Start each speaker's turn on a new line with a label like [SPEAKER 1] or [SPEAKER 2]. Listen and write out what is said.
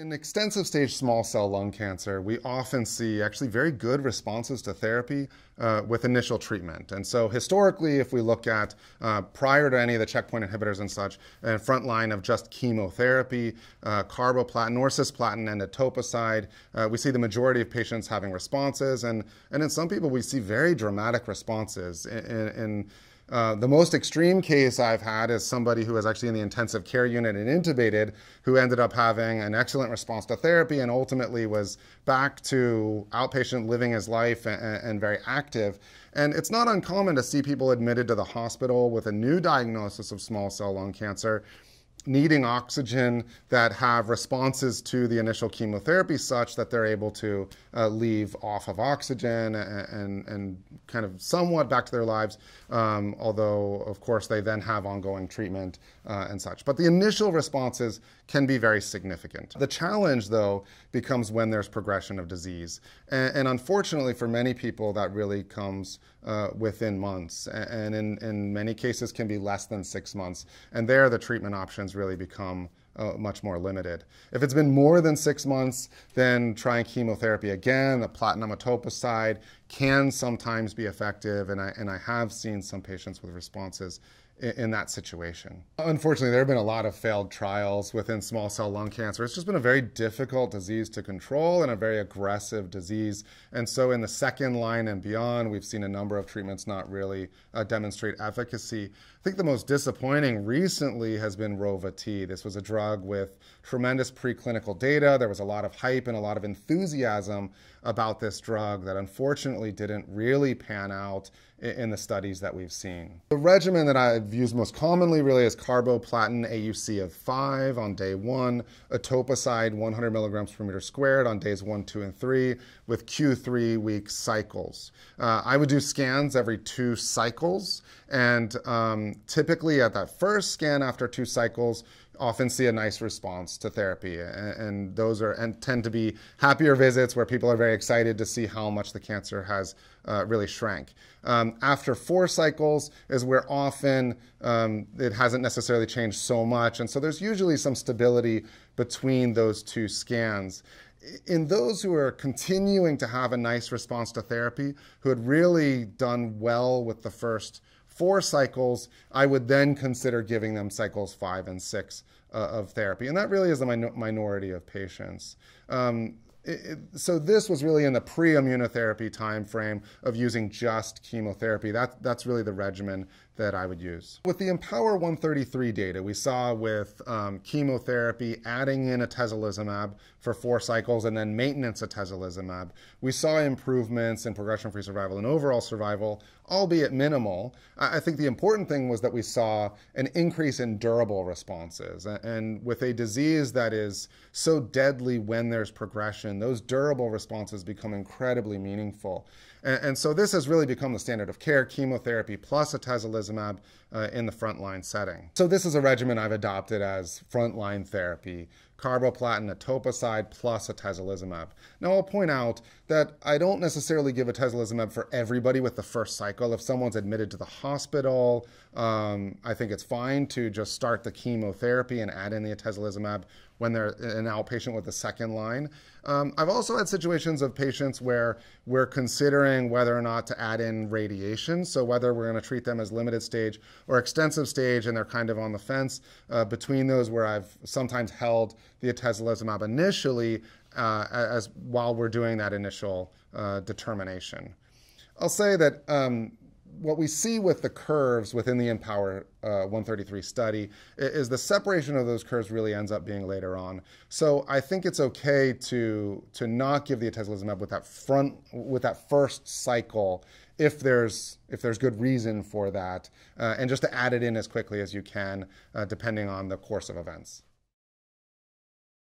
[SPEAKER 1] In extensive stage small cell lung cancer, we often see actually very good responses to therapy uh, with initial treatment. And so, historically, if we look at uh, prior to any of the checkpoint inhibitors and such, and front line of just chemotherapy, uh, carboplatin or cisplatin and etoposide, uh, we see the majority of patients having responses. And, and in some people, we see very dramatic responses. in, in, in uh, the most extreme case I've had is somebody who was actually in the intensive care unit and intubated, who ended up having an excellent response to therapy and ultimately was back to outpatient living his life and, and very active. And it's not uncommon to see people admitted to the hospital with a new diagnosis of small cell lung cancer needing oxygen that have responses to the initial chemotherapy such that they're able to uh, leave off of oxygen and, and, and, kind of somewhat back to their lives, um, although, of course, they then have ongoing treatment uh, and such. But the initial responses can be very significant. The challenge, though, becomes when there's progression of disease. And, and unfortunately, for many people, that really comes uh, within months, and in, in many cases can be less than six months. And there, the treatment options really become uh, much more limited. If it's been more than six months, then trying chemotherapy again, the platinum etoposide can sometimes be effective, and I, and I have seen some patients with responses in that situation. Unfortunately, there have been a lot of failed trials within small cell lung cancer. It's just been a very difficult disease to control and a very aggressive disease. And so, in the second line and beyond, we've seen a number of treatments not really uh, demonstrate efficacy. I think the most disappointing recently has been Rova-T. This was a drug with tremendous preclinical data. There was a lot of hype and a lot of enthusiasm about this drug that unfortunately didn't really pan out in the studies that we've seen. The regimen that I've used most commonly really is carboplatin AUC of 5 on day 1, etoposide 100 milligrams per meter squared on days 1, 2, and 3 with Q3 week cycles. Uh, I would do scans every two cycles and um, typically at that first scan after two cycles, often see a nice response to therapy and, and, those are and tend to be happier visits where people are very excited to see how much the cancer has uh, really shrank. Um, after four cycles is where often um, it hasn't necessarily changed so much and so there's usually some stability between those two scans. In those who are continuing to have a nice response to therapy who had really done well with the first four cycles, I would then consider giving them cycles five and six uh, of therapy. And that really is a min minority of patients. Um, it, so this was really in the pre-immunotherapy time frame of using just chemotherapy. That, that's really the regimen that I would use. With the IMpower 133 data, we saw with um, chemotherapy adding in atezolizumab for four cycles and then maintenance atezolizumab, we saw improvements in progression-free survival and overall survival, albeit minimal. I think the important thing was that we saw an increase in durable responses. And with a disease that is so deadly when there's progression, those durable responses become incredibly meaningful. And, and, so this has really become the standard of care, chemotherapy plus atezolizumab uh, in the frontline setting. So this is a regimen I've adopted as frontline therapy, carboplatin, etoposide plus atezolizumab. Now I'll point out that I don't necessarily give atezolizumab for everybody with the first cycle. If someone's admitted to the hospital, um, I think it's fine to just start the chemotherapy and add in the atezolizumab when they're an outpatient with a second line. Um, I've also had situations of patients where we're considering whether or not to add in radiation, so whether we're going to treat them as limited stage or extensive stage, and they're kind of on the fence uh, between those where I've sometimes held the atezolizumab initially uh, as while we're doing that initial uh, determination. I'll say that um, what we see with the curves within the IMpower uh, 133 study is the separation of those curves really ends up being later on. So I think it's okay to to not give the atezolizumab with that front with that first cycle if there's if there's good reason for that, uh, and just to add it in as quickly as you can, uh, depending on the course of events.